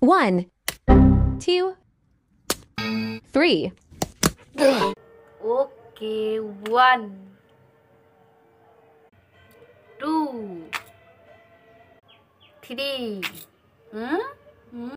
One, two, three. Okay, one, two, three, hmm?